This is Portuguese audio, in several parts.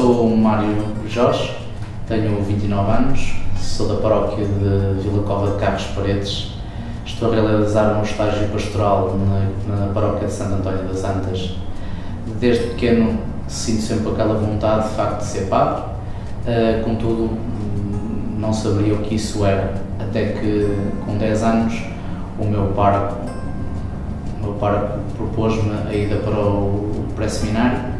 Mário Jorge, tenho 29 anos, sou da paróquia de Vila Cova de Carros Paredes. Estou a realizar um estágio pastoral na, na paróquia de Santo António das Antas. Desde pequeno sinto sempre aquela vontade de facto de ser padre, uh, contudo não sabia o que isso era, até que com 10 anos o meu pároco, o meu pároco propôs-me a ida para o pré-seminário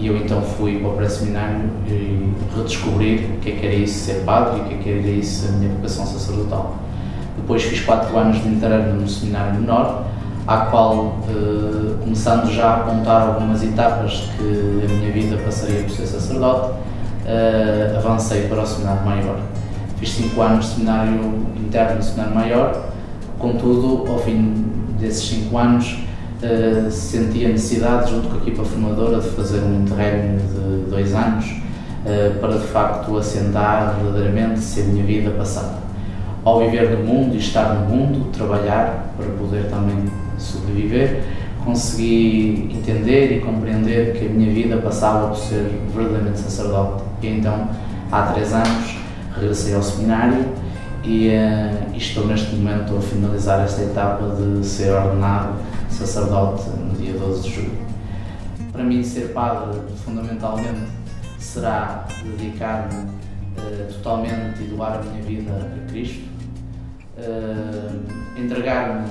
e eu então fui para o pré-seminário e redescobrir o que é que era isso ser padre e o que é que era isso a minha vocação sacerdotal. Depois fiz quatro anos de interno no seminário menor, à qual, eh, começando já a apontar algumas etapas que a minha vida passaria por ser sacerdote, eh, avancei para o seminário maior. Fiz cinco anos de seminário interno no seminário maior, contudo, ao fim desses cinco anos, uh, senti a necessidade, junto com a equipa formadora, de fazer um interregno de dois anos uh, para de facto assentar verdadeiramente se a minha vida passada. Ao viver no mundo e estar no mundo, trabalhar para poder também sobreviver, consegui entender e compreender que a minha vida passava por ser verdadeiramente sacerdote. E então, há três anos, regressei ao seminário e, uh, estou neste momento a finalizar esta etapa de ser ordenado sacerdote no dia 12 de julho. Para mim, ser padre, fundamentalmente, será dedicar-me uh, totalmente e doar a minha vida a Cristo, uh, entregar-me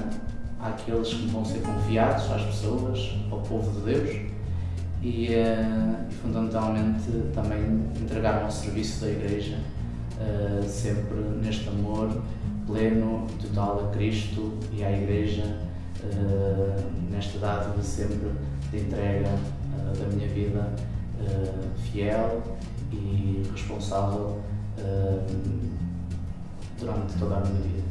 àqueles que me vão ser confiados, às pessoas, ao povo de Deus e, uh, e fundamentalmente também entregar-me ao serviço da Igreja, sempre neste amor pleno, total a Cristo e à Igreja nesta dádiva sempre de entrega uh, da minha vida uh, fiel e responsável durante toda a minha vida.